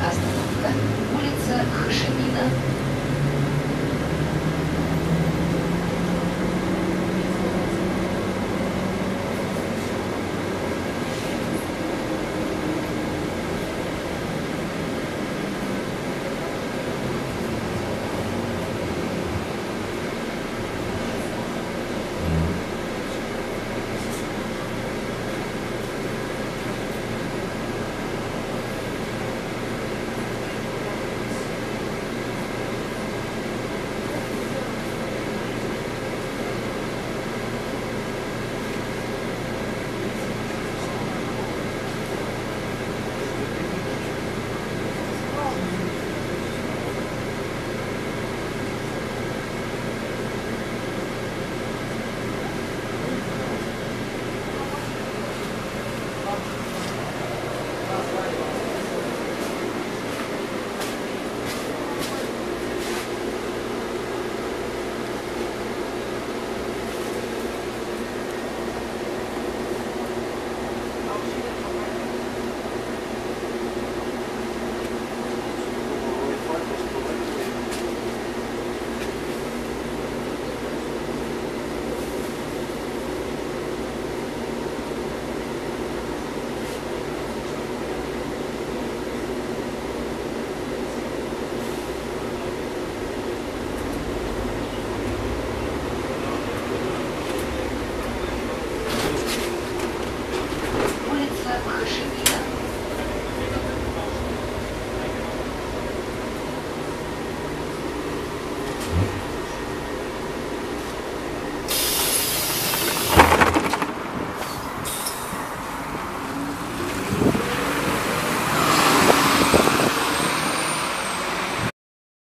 остановка улица Хашимина.